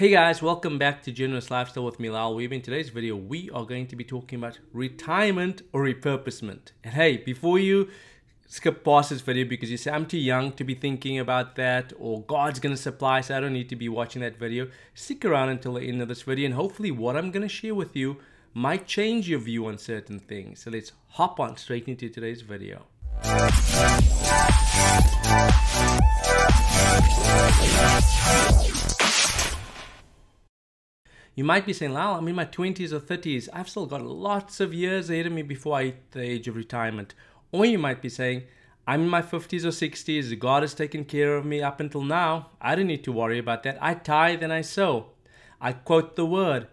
Hey guys, welcome back to Generous Lifestyle with me, Lyle Weber. In today's video, we are going to be talking about retirement or repurposement. And hey, before you skip past this video because you say I'm too young to be thinking about that or God's going to supply, so I don't need to be watching that video, stick around until the end of this video and hopefully what I'm going to share with you might change your view on certain things. So let's hop on straight into today's video. You might be saying, Lyle, I'm in my 20s or 30s. I've still got lots of years ahead of me before I hit the age of retirement. Or you might be saying, I'm in my 50s or 60s. God has taken care of me up until now. I don't need to worry about that. I tithe and I sow. I quote the word.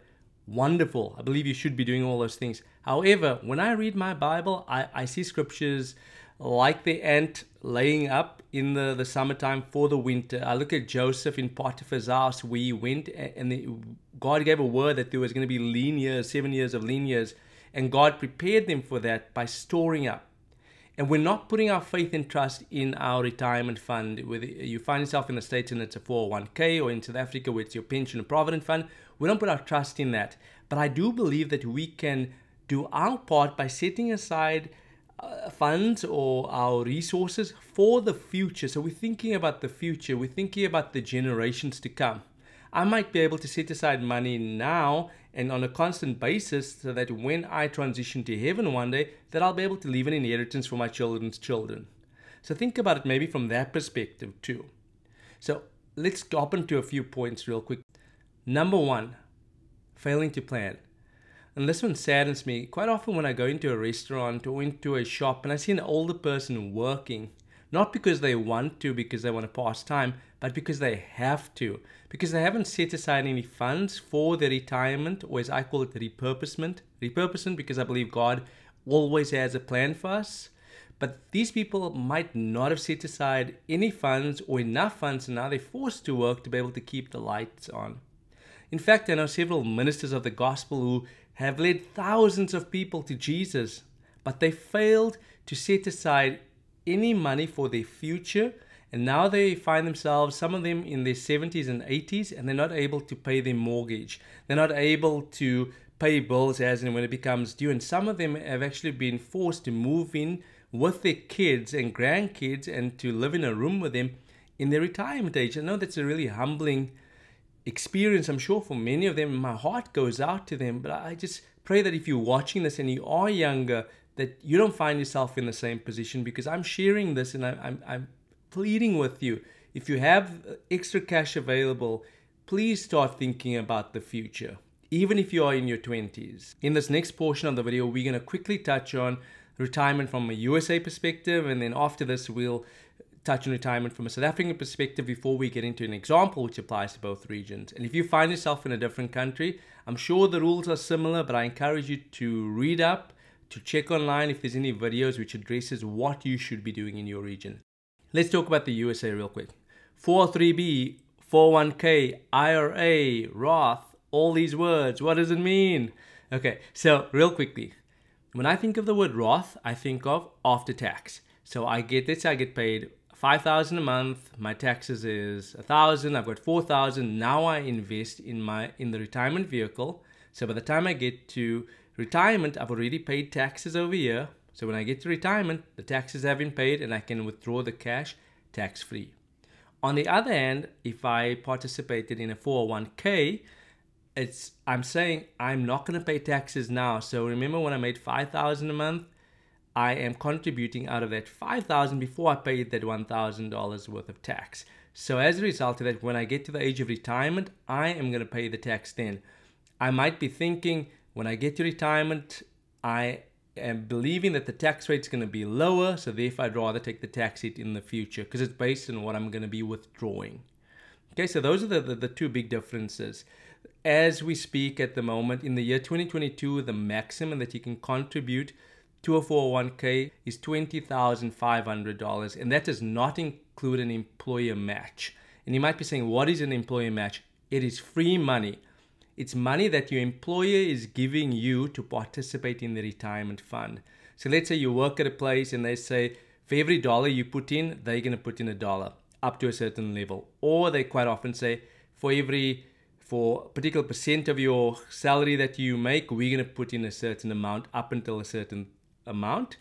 Wonderful. I believe you should be doing all those things. However, when I read my Bible, I, I see scriptures like the ant laying up in the, the summertime for the winter. I look at Joseph in Potiphar's house where he went and the, God gave a word that there was going to be lean years, seven years of lean years, and God prepared them for that by storing up. And we're not putting our faith and trust in our retirement fund. Whether you find yourself in the States and it's a 401k or in South Africa where it's your pension and provident fund, we don't put our trust in that. But I do believe that we can do our part by setting aside uh, funds or our resources for the future. So we're thinking about the future, we're thinking about the generations to come. I might be able to set aside money now and on a constant basis so that when I transition to heaven one day, that I'll be able to leave an inheritance for my children's children. So think about it maybe from that perspective too. So let's hop into a few points real quick. Number one, failing to plan. And this one saddens me. Quite often, when I go into a restaurant or into a shop and I see an older person working, not because they want to, because they want to pass time, but because they have to, because they haven't set aside any funds for their retirement, or as I call it, repurposement. Repurposement, because I believe God always has a plan for us. But these people might not have set aside any funds or enough funds, and now they're forced to work to be able to keep the lights on. In fact, I know several ministers of the gospel who have led thousands of people to Jesus, but they failed to set aside any money for their future. And now they find themselves, some of them in their 70s and 80s, and they're not able to pay their mortgage. They're not able to pay bills as and when it becomes due. And some of them have actually been forced to move in with their kids and grandkids and to live in a room with them in their retirement age. I know that's a really humbling experience, I'm sure, for many of them. My heart goes out to them, but I just pray that if you're watching this and you are younger, that you don't find yourself in the same position because I'm sharing this and I, I'm, I'm pleading with you. If you have extra cash available, please start thinking about the future, even if you are in your 20s. In this next portion of the video, we're going to quickly touch on retirement from a USA perspective, and then after this, we'll touch on retirement from a South African perspective before we get into an example which applies to both regions. And if you find yourself in a different country, I'm sure the rules are similar, but I encourage you to read up, to check online if there's any videos which addresses what you should be doing in your region. Let's talk about the USA real quick. 403b, 401k, IRA, Roth, all these words, what does it mean? Okay, so real quickly, when I think of the word Roth, I think of after tax. So I get this, I get paid 5000 a month my taxes is a thousand i've got 4000 now i invest in my in the retirement vehicle. So by the time i get to retirement i've already paid taxes over here. So when i get to retirement the taxes have been paid and i can withdraw the cash tax free on the other hand if i participated in a 401k it's i'm saying i'm not going to pay taxes now. So remember when i made 5000 a month I am contributing out of that 5000 before I paid that $1,000 worth of tax. So as a result of that, when I get to the age of retirement, I am going to pay the tax then. I might be thinking when I get to retirement, I am believing that the tax rate is going to be lower, so therefore I'd rather take the tax hit in the future because it's based on what I'm going to be withdrawing. Okay, so those are the, the, the two big differences. As we speak at the moment, in the year 2022, the maximum that you can contribute to a 401k is $20,500 and that does not include an employer match. And you might be saying, what is an employer match? It is free money. It's money that your employer is giving you to participate in the retirement fund. So let's say you work at a place and they say, for every dollar you put in, they're going to put in a dollar up to a certain level. Or they quite often say, for every for a particular percent of your salary that you make, we're going to put in a certain amount up until a certain amount.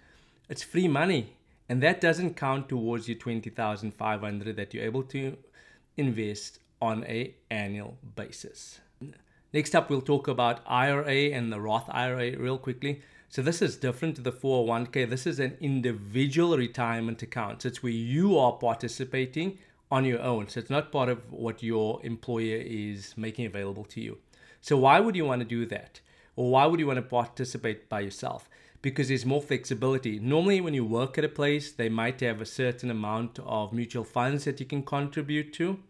It's free money. And that doesn't count towards your 20,500 that you're able to invest on a annual basis. Next up, we'll talk about IRA and the Roth IRA real quickly. So this is different to the 401k. This is an individual retirement account. So it's where you are participating on your own. So it's not part of what your employer is making available to you. So why would you want to do that? Or why would you want to participate by yourself? Because there's more flexibility. Normally, when you work at a place, they might have a certain amount of mutual funds that you can contribute to,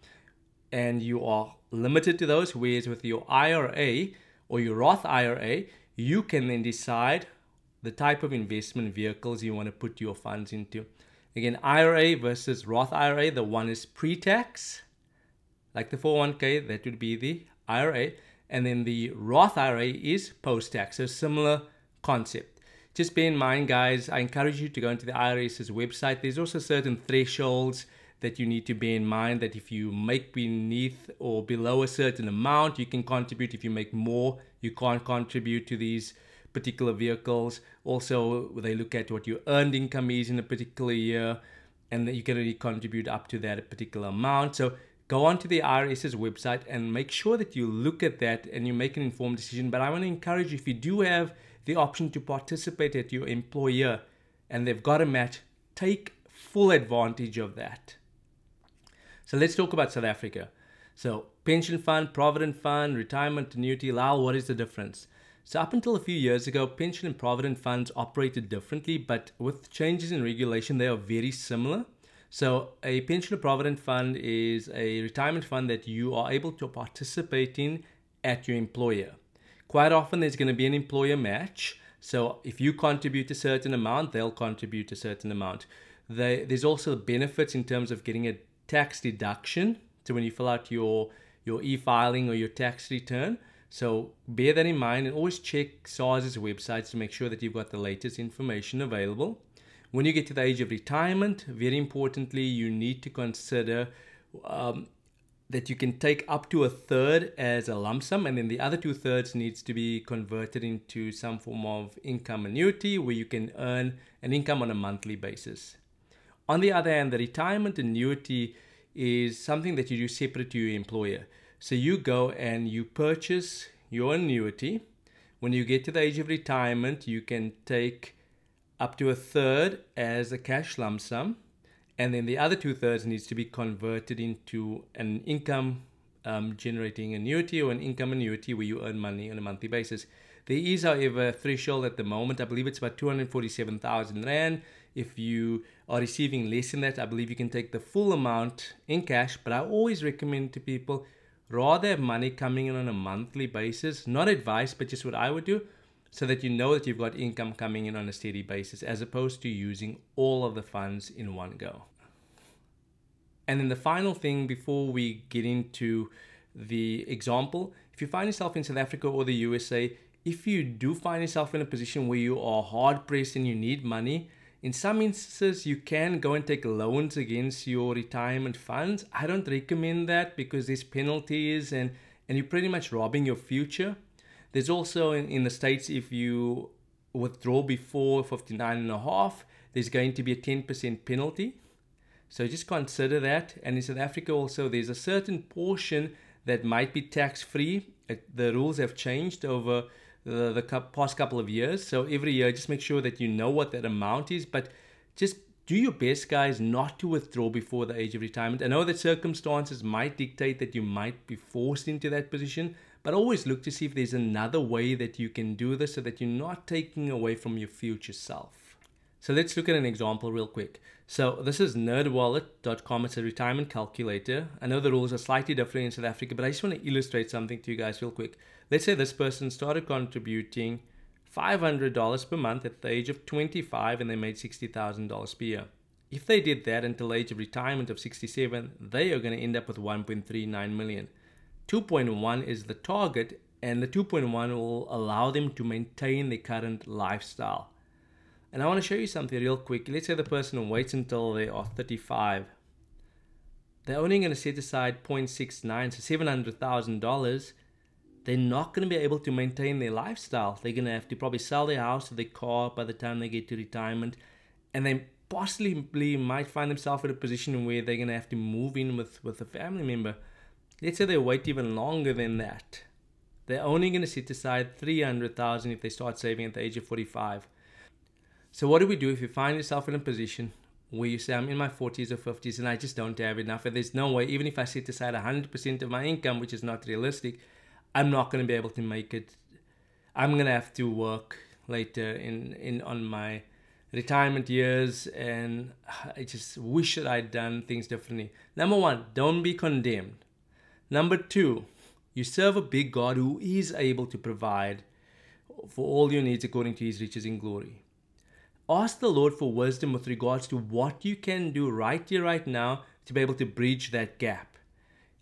and you are limited to those. Whereas with your IRA or your Roth IRA, you can then decide the type of investment vehicles you want to put your funds into. Again, IRA versus Roth IRA, the one is pre tax, like the 401k, that would be the IRA. And then the Roth IRA is post tax, so similar concept. Just bear in mind, guys, I encourage you to go into the IRS's website. There's also certain thresholds that you need to bear in mind that if you make beneath or below a certain amount, you can contribute. If you make more, you can't contribute to these particular vehicles. Also, they look at what your earned income is in a particular year, and that you can only contribute up to that particular amount. So go onto the IRS's website and make sure that you look at that and you make an informed decision. But I want to encourage you if you do have the option to participate at your employer and they've got a match, take full advantage of that. So let's talk about South Africa. So pension fund, provident fund, retirement annuity, Lyle, what is the difference? So up until a few years ago, pension and provident funds operated differently, but with changes in regulation, they are very similar. So a pension or provident fund is a retirement fund that you are able to participate in at your employer. Quite often there's going to be an employer match. So if you contribute a certain amount, they'll contribute a certain amount. They, there's also benefits in terms of getting a tax deduction. So when you fill out your your e-filing or your tax return. So bear that in mind and always check SARS's websites to make sure that you've got the latest information available. When you get to the age of retirement, very importantly, you need to consider um, that you can take up to a third as a lump sum, and then the other two thirds needs to be converted into some form of income annuity where you can earn an income on a monthly basis. On the other hand, the retirement annuity is something that you do separate to your employer. So you go and you purchase your annuity. When you get to the age of retirement, you can take up to a third as a cash lump sum, and then the other two thirds needs to be converted into an income um, generating annuity or an income annuity where you earn money on a monthly basis. There is, however, a threshold at the moment. I believe it's about 247,000 Rand. If you are receiving less than that, I believe you can take the full amount in cash. But I always recommend to people rather have money coming in on a monthly basis, not advice, but just what I would do, so that you know that you've got income coming in on a steady basis as opposed to using all of the funds in one go. And then the final thing before we get into the example, if you find yourself in South Africa or the USA, if you do find yourself in a position where you are hard pressed and you need money, in some instances, you can go and take loans against your retirement funds. I don't recommend that because there's penalties and, and you're pretty much robbing your future. There's also in, in the States, if you withdraw before 59 and a half, there's going to be a 10% penalty. So just consider that. And in South Africa also, there's a certain portion that might be tax free. The rules have changed over the, the past couple of years. So every year, just make sure that you know what that amount is. But just do your best, guys, not to withdraw before the age of retirement. I know that circumstances might dictate that you might be forced into that position, but always look to see if there's another way that you can do this so that you're not taking away from your future self. So let's look at an example real quick. So this is nerdwallet.com. It's a retirement calculator. I know the rules are slightly different in South Africa, but I just want to illustrate something to you guys real quick. Let's say this person started contributing $500 per month at the age of 25 and they made $60,000 per year. If they did that until the age of retirement of 67, they are going to end up with 1.39 million. 2.1 is the target and the 2.1 will allow them to maintain their current lifestyle. And I want to show you something real quick. Let's say the person waits until they are 35 they're only going to set aside 0.69, so $700,000. They're not going to be able to maintain their lifestyle. They're going to have to probably sell their house or their car by the time they get to retirement. And they possibly might find themselves in a position where they're going to have to move in with, with a family member. Let's say they wait even longer than that. They're only going to set aside 300,000 if they start saving at the age of 45. So what do we do if you find yourself in a position where you say, I'm in my 40s or 50s and I just don't have enough, and there's no way, even if I set aside 100% of my income, which is not realistic, I'm not going to be able to make it. I'm going to have to work later in, in on my retirement years, and I just wish that I'd done things differently. Number one, don't be condemned. Number two, you serve a big God who is able to provide for all your needs according to his riches in glory. Ask the Lord for wisdom with regards to what you can do right here, right now, to be able to bridge that gap.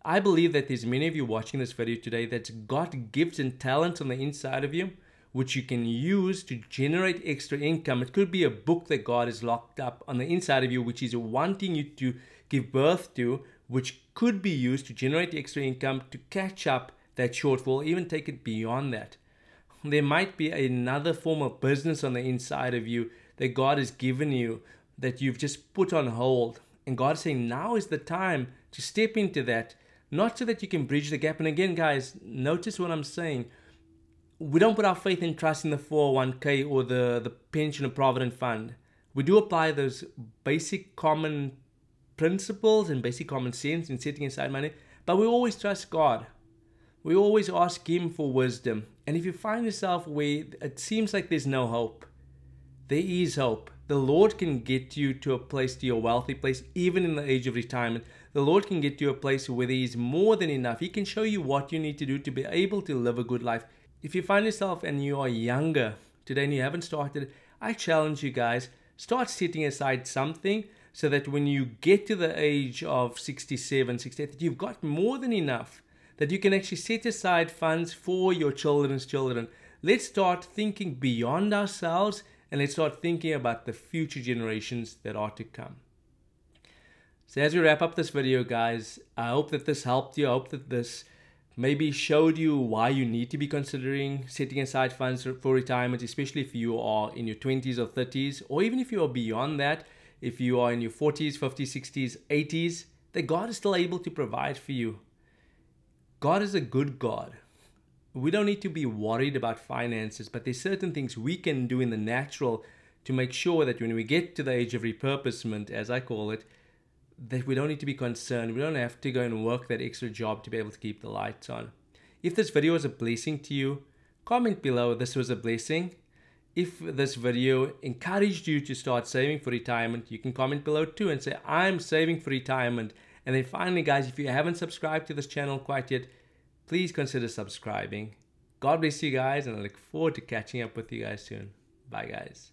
I believe that there's many of you watching this video today that's got gifts and talents on the inside of you, which you can use to generate extra income. It could be a book that God has locked up on the inside of you, which is wanting you to give birth to, which could be used to generate the extra income to catch up that shortfall, even take it beyond that. There might be another form of business on the inside of you that God has given you that you've just put on hold. And God is saying now is the time to step into that, not so that you can bridge the gap. And again, guys, notice what I'm saying. We don't put our faith and trust in the 401k or the, the pension or provident fund. We do apply those basic common principles and basic common sense in setting aside money, but we always trust God. We always ask Him for wisdom. And if you find yourself where it seems like there's no hope, there is hope. The Lord can get you to a place, to your wealthy place, even in the age of retirement. The Lord can get you a place where there is more than enough. He can show you what you need to do to be able to live a good life. If you find yourself and you are younger today and you haven't started, I challenge you guys, start setting aside something so that when you get to the age of 67, 68, you've got more than enough that you can actually set aside funds for your children's children. Let's start thinking beyond ourselves and let's start thinking about the future generations that are to come. So as we wrap up this video, guys, I hope that this helped you. I hope that this maybe showed you why you need to be considering setting aside funds for retirement, especially if you are in your 20s or 30s, or even if you are beyond that, if you are in your 40s, 50s, 60s, 80s, that God is still able to provide for you. God is a good God we don't need to be worried about finances, but there's certain things we can do in the natural to make sure that when we get to the age of repurposement, as I call it, that we don't need to be concerned. We don't have to go and work that extra job to be able to keep the lights on. If this video was a blessing to you, comment below this was a blessing. If this video encouraged you to start saving for retirement, you can comment below too and say, I'm saving for retirement. And then finally, guys, if you haven't subscribed to this channel quite yet, please consider subscribing. God bless you guys, and I look forward to catching up with you guys soon. Bye, guys.